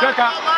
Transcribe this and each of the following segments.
Check out.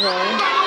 No.